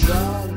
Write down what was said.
try.